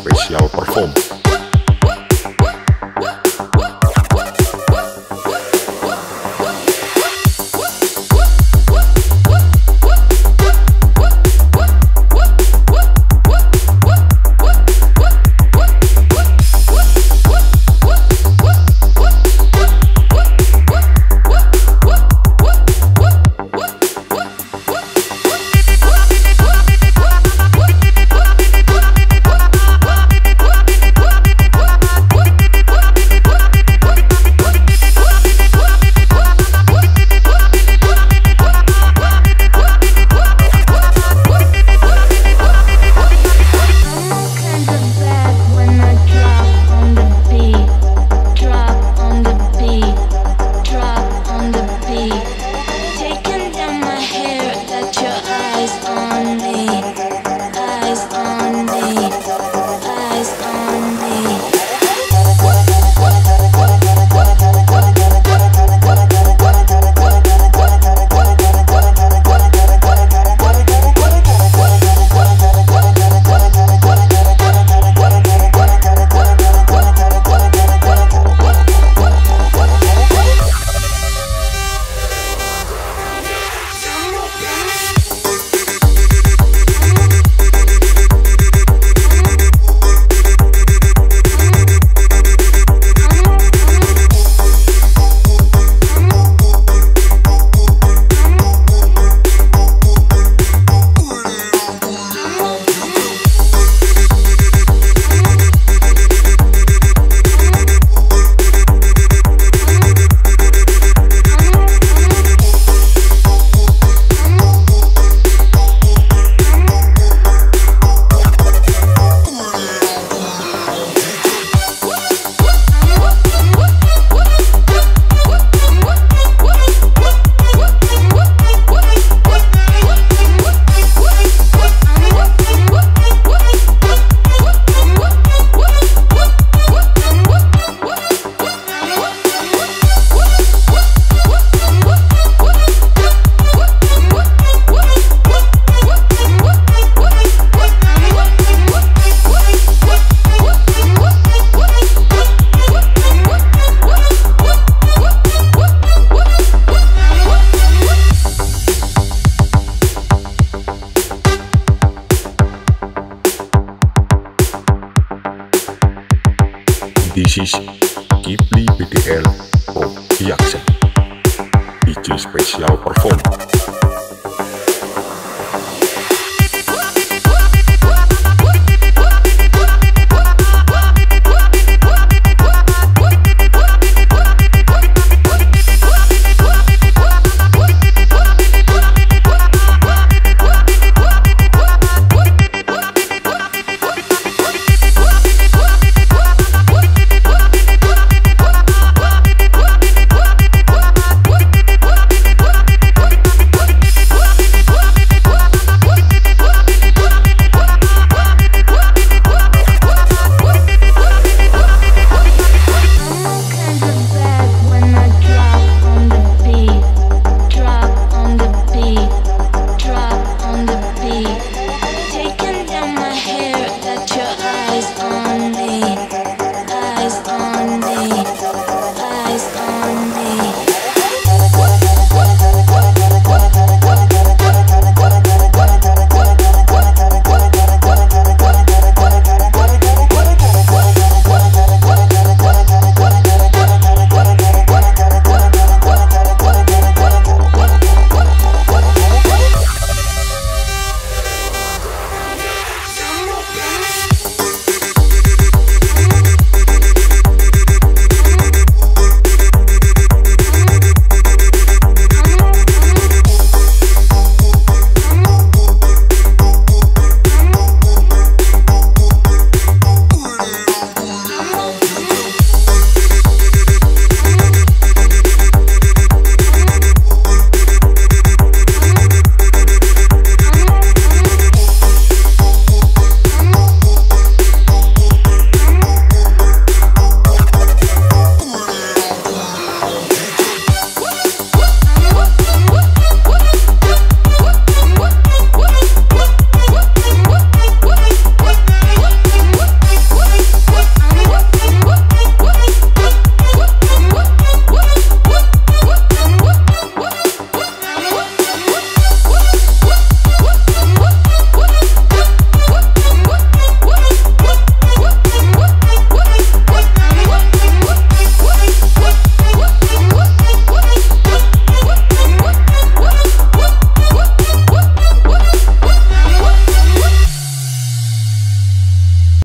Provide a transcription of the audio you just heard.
special perform. This is Kipli BTL of Reaction DJ Special Perform. hair.